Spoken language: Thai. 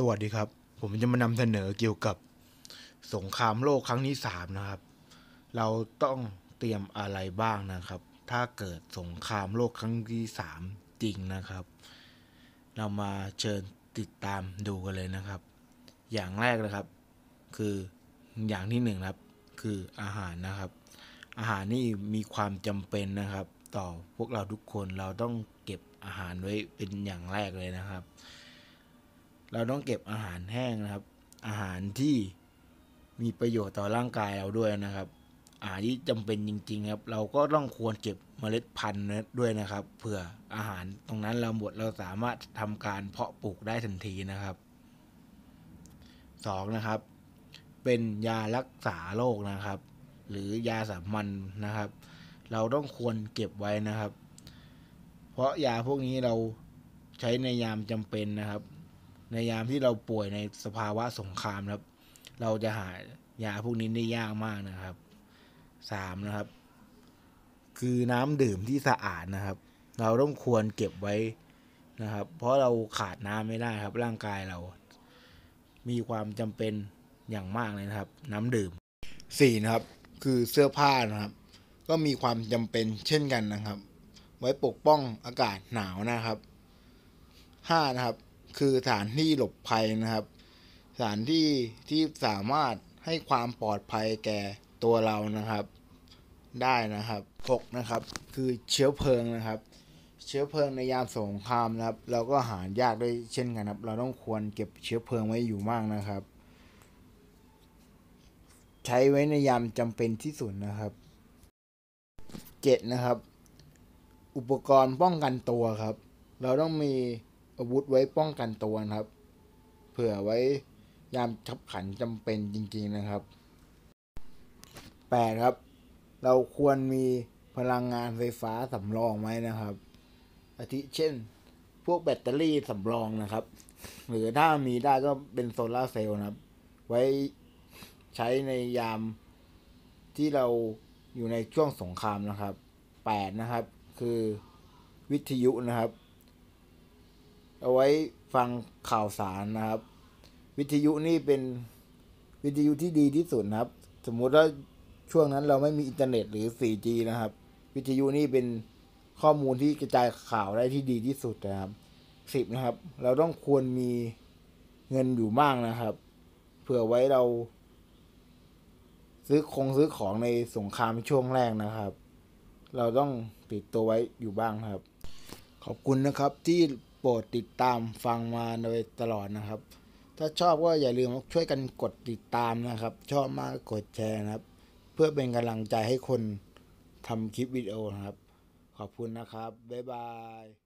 สวัสดีครับ ผมจะมานำเสนอเกี่ยวกับสงครามโลกครั้งที่สามนะครับ เราต้องเตรียมอะไรบ้างนะครับ ถ้าเกิดสงครามโลกครั้งที่สามจริงนะครับ เรามาเชิญติดตามดูกันเลยนะครับ อย่างแรกนะครับ คืออย่างที่หนึ่งครับ คืออาหารนะครับ อาหารนี่มีความจำเป็นนะครับ ต่อพวกเราทุกคนเราต้องเก็บอาหารไว้เป็นอย่างแรกเลยนะครับ เราต้องเก็บอาหารแห้งนะครับ อาหารที่มีประโยชน์ต่อร่างกายเราด้วยนะครับอาหารที่จำเป็นจริง ๆ ครับ เราก็ต้องควรเก็บเมล็ดพันธุ์ด้วยนะครับเผื่ออาหารตรงนั้นเราหมดเราสามารถทำการเพาะปลูกได้ทันทีนะครับสองนะครับ เป็นยารักษาโรคนะครับ หรือยาสามัญนะครับ เราต้องควรเก็บไว้นะครับ เพราะยาพวกนี้เราใช้ในยามจำเป็นนะครับ ในยามที่เราป่วยในสภาวะสงครามครับ เราจะหายาพวกนี้ได้ยากมากนะครับสามนะครับ คือน้ำดื่มที่สะอาดนะครับ เราต้องควรเก็บไว้นะครับ เพราะเราขาดน้ำไม่ได้ครับ ร่างกายเรา มีความจำเป็นอย่างมากเลยนะครับ น้ำดื่มสี่นะครับ คือเสื้อผ้านะครับ ก็มีความจำเป็นเช่นกันนะครับ ไว้ปกป้องอากาศหนาวนะครับห้านะครับ คือสถานที่หลบภัยนะครับ สถานที่ที่สามารถให้ความปลอดภัยแก่ตัวเรานะครับ ได้นะครับหกนะครับ คือเชื้อเพลิงนะครับ เชื้อเพลิงในยามสงครามนะครับ เราก็หายากได้เช่นกันครับ เราต้องควรเก็บเชื้อเพลิงไว้อยู่มากนะครับ ใช้ไว้ในยามจำเป็นที่สุดนะครับเจ็ดนะครับ อุปกรณ์ป้องกันตัวครับ เราต้องมี อาวุธไว้ป้องกันตัวนะครับ เผื่อไว้ยามขับขันจำเป็นจริงๆนะครับแปดครับ เราควรมีพลังงานไฟฟ้าสำรองไว้นะครับ อาทิเช่น พวกแบตเตอรี่สำรองนะครับ หรือถ้ามีได้ก็เป็นโซลาเซลล์นะครับ ไว้ใช้ในยามที่เราอยู่ในช่วงสงครามนะครับแปดนะครับ คือวิทยุนะครับ เอาไว้ฟังข่าวสารนะครับ วิทยุนี่เป็นวิทยุที่ดีที่สุดนะครับ สมมุติว่าช่วงนั้นเราไม่มีอินเทอร์เน็ตหรือ 4G นะครับ วิทยุนี่เป็นข้อมูลที่กระจายข่าวได้ที่ดีที่สุดนะครับสิบนะครับ เราต้องควรมีเงินอยู่มากนะครับ เผื่อไว้เรา ซื้อคงซื้อของในสงครามช่วงแรกนะครับ เราต้องติดตัวไว้อยู่บ้างครับ ขอบคุณนะครับที่ ปรดติดตามฟังมาโดยตลอดนะครับ ถ้าชอบก็อย่าลืมช่วยกันกดติดตามนะครับ ชอบมากกดแชร์นะครับ เพื่อเป็นกำลังใจให้คนทำคลิปวิดีโอนะครับ ขอบคุณนะครับ บ๊ายบาย